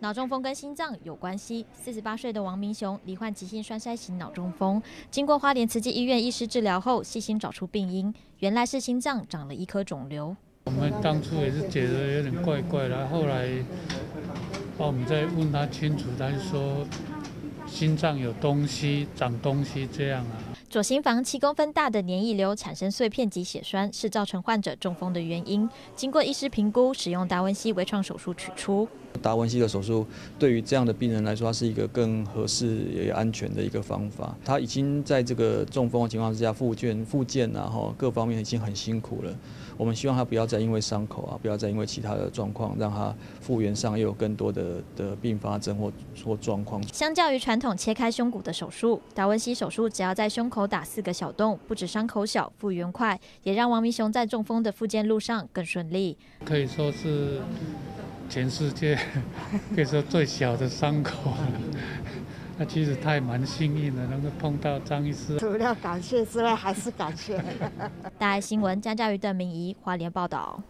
脑中风跟心脏有关系。四十八岁的王明雄罹患急性栓塞型脑中风，经过花莲慈济医院医师治疗后，细心找出病因，原来是心脏长了一颗肿瘤。我们当初也是觉得有点怪怪的，后来帮我们再问他清楚，他说心脏有东西长东西这样啊。左心房七公分大的黏液瘤产生碎片及血栓，是造成患者中风的原因。经过医师评估，使用达文西微创手术取出。达文西的手术对于这样的病人来说，它是一个更合适也安全的一个方法。他已经在这个中风的情况之下复健、复健啊，哈，各方面已经很辛苦了。我们希望他不要再因为伤口啊，不要再因为其他的状况，让他复原上又有更多的的并发症或或状况。相较于传统切开胸骨的手术，达文西手术只要在胸口打四个小洞，不止伤口小，复原快，也让王明雄在中风的复健路上更顺利。可以说是。全世界 可以说最小的伤口，那其实他也蛮幸运的，能够碰到张医师。除了感谢之外，还是感谢。大爱新闻，江嘉瑜、邓明仪，华联报道。